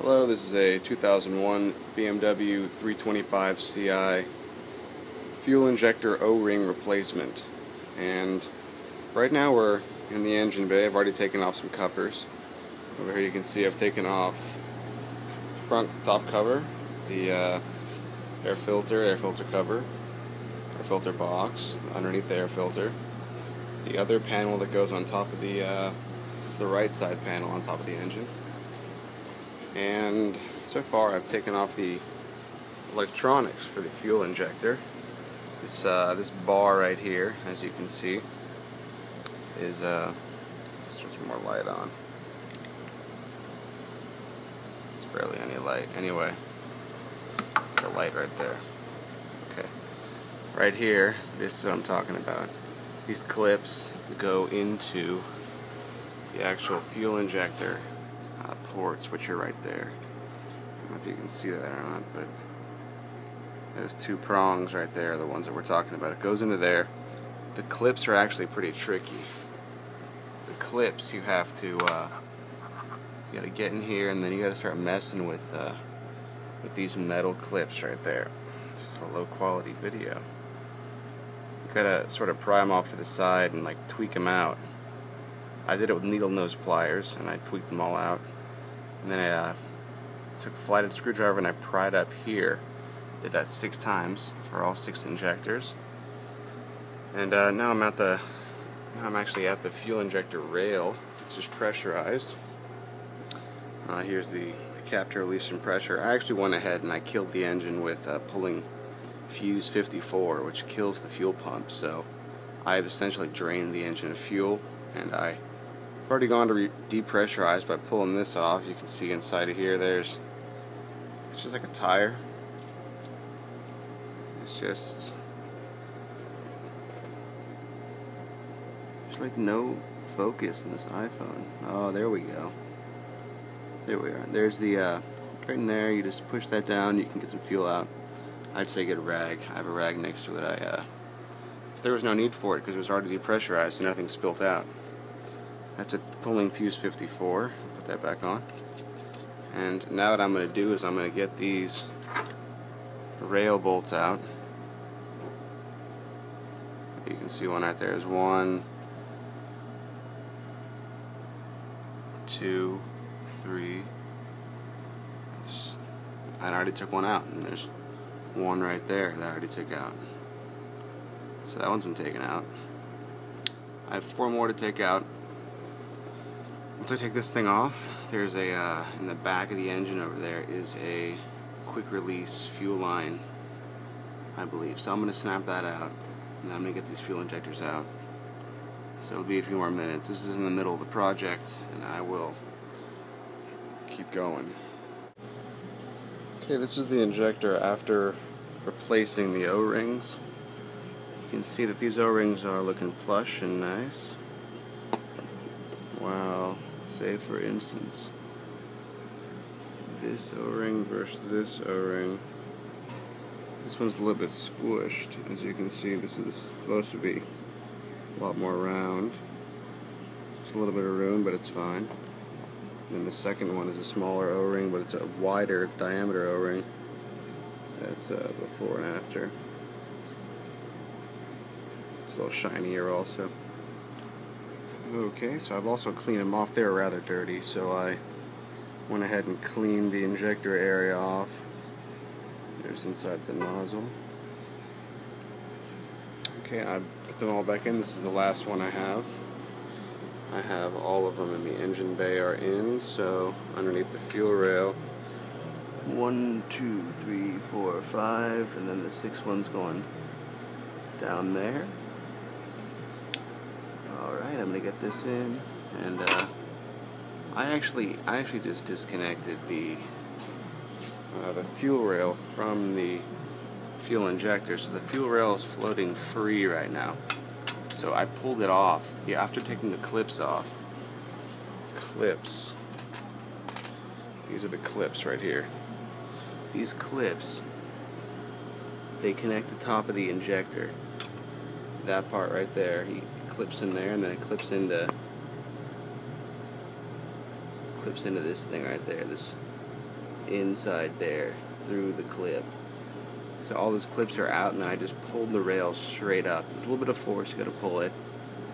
Hello, this is a 2001 BMW 325 Ci fuel injector O-ring replacement and right now we're in the engine bay. I've already taken off some covers. Over here you can see I've taken off front top cover, the uh, air filter, air filter cover, air filter box, underneath the air filter. The other panel that goes on top of the, uh, the right side panel on top of the engine and so far I've taken off the electronics for the fuel injector. This uh, this bar right here, as you can see, is uh, let's some more light on. It's barely any light. Anyway, the light right there. Okay, right here. This is what I'm talking about. These clips go into the actual fuel injector ports, which are right there. I don't know if you can see that or not, but those two prongs right there are the ones that we're talking about. It goes into there. The clips are actually pretty tricky. The clips you have to uh, you got to get in here, and then you got to start messing with uh, with these metal clips right there. This is a low quality video. You gotta sort of pry them off to the side and like tweak them out. I did it with needle nose pliers and I tweaked them all out. And then I uh, took a flathead screwdriver and I pried up here. Did that six times for all six injectors. And uh, now I'm at the, I'm actually at the fuel injector rail. It's just pressurized. Uh, here's the, the cap to release some pressure. I actually went ahead and I killed the engine with uh, pulling fuse 54, which kills the fuel pump. So I've essentially drained the engine of fuel, and I I've already gone to depressurize by pulling this off. You can see inside of here there's it's just like a tire. It's just there's like no focus in this iPhone. Oh, there we go. There we are. There's the uh, right in there. You just push that down. You can get some fuel out. I'd say get a rag. I have a rag next to it. I uh, if there was no need for it because it was already depressurized and nothing spilt out. After pulling fuse 54, put that back on. And now what I'm going to do is I'm going to get these rail bolts out. You can see one right there is one, two, three. I already took one out, and there's one right there that I already took out. So that one's been taken out. I have four more to take out. Once I take this thing off, there's a, uh, in the back of the engine over there is a quick release fuel line, I believe. So I'm going to snap that out, and I'm going to get these fuel injectors out. So it'll be a few more minutes. This is in the middle of the project, and I will keep going. Okay, this is the injector after replacing the O-rings. You can see that these O-rings are looking plush and nice. Say for instance this o-ring versus this o-ring. This one's a little bit squished. As you can see this is supposed to be a lot more round. Just a little bit of room but it's fine. And then the second one is a smaller o-ring but it's a wider diameter o-ring. That's uh, before and after. It's a little shinier also Okay, so I've also cleaned them off. They're rather dirty, so I went ahead and cleaned the injector area off. There's inside the nozzle. Okay, I put them all back in. This is the last one I have. I have all of them in the engine bay are in, so underneath the fuel rail, one, two, three, four, five, and then the sixth one's going down there. Gonna get this in and uh, I actually I actually just disconnected the uh, the fuel rail from the fuel injector so the fuel rail is floating free right now. So I pulled it off yeah after taking the clips off. Clips. These are the clips right here. These clips they connect the top of the injector that part right there He clips in there and then it clips into clips into this thing right there this inside there through the clip. So all those clips are out and then I just pulled the rail straight up. There's a little bit of force, you gotta pull it.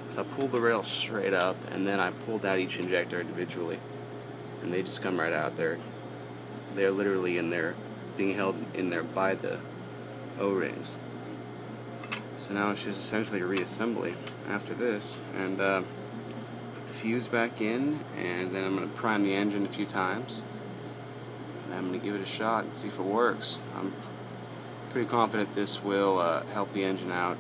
So I pulled the rail straight up and then I pulled out each injector individually. And they just come right out there. They're literally in there, being held in there by the O-rings. So now it's just essentially a reassembly after this. And uh, put the fuse back in and then I'm going to prime the engine a few times. And I'm going to give it a shot and see if it works. I'm pretty confident this will uh, help the engine out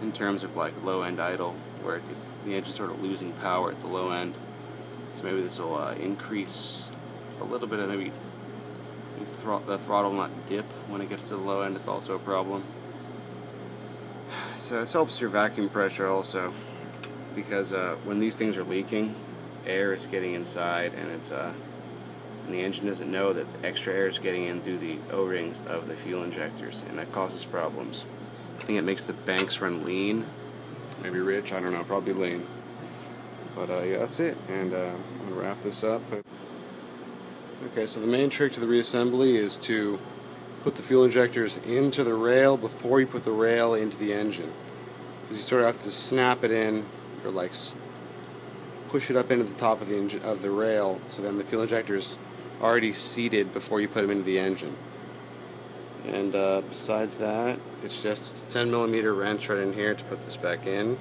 in terms of like low end idle where it's, the engine's sort of losing power at the low end. So maybe this will uh, increase a little bit of maybe the throttle will not dip when it gets to the low end. It's also a problem. So this helps your vacuum pressure also because uh, when these things are leaking, air is getting inside and it's uh, and the engine doesn't know that extra air is getting in through the O-rings of the fuel injectors and that causes problems. I think it makes the banks run lean, maybe rich, I don't know, probably lean. But uh, yeah, that's it, and uh, I'm going to wrap this up. Okay, so the main trick to the reassembly is to put the fuel injectors into the rail before you put the rail into the engine. Because you sort of have to snap it in, or like push it up into the top of the engine, of the rail, so then the fuel injectors are already seated before you put them into the engine. And uh, besides that, it's just a 10 millimeter wrench right in here to put this back in.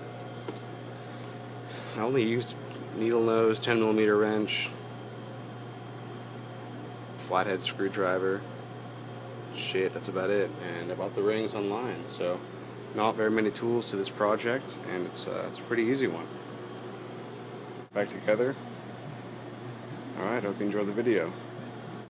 I only used needle nose 10 millimeter wrench, flathead screwdriver. Shit, that's about it. And I bought the rings online, so not very many tools to this project, and it's uh, it's a pretty easy one. Back together. Alright, hope you enjoyed the video.